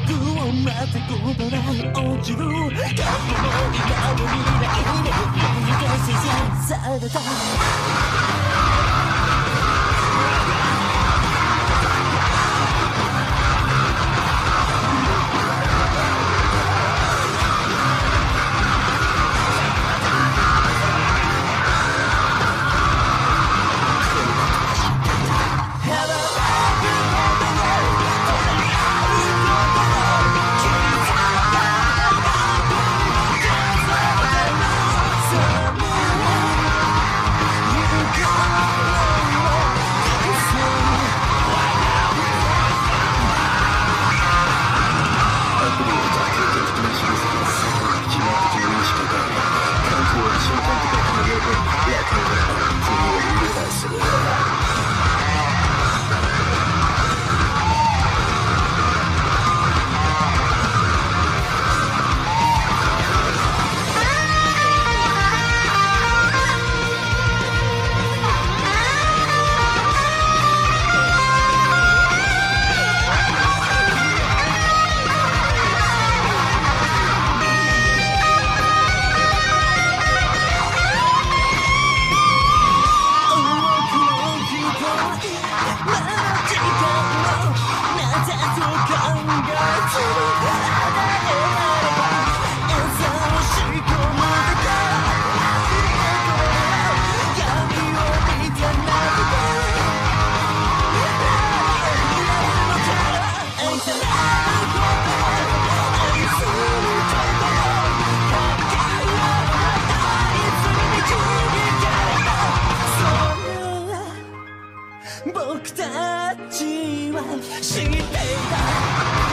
群をってことな落ちる過去の今の未来の逃がしさされた僕たちは知っていた。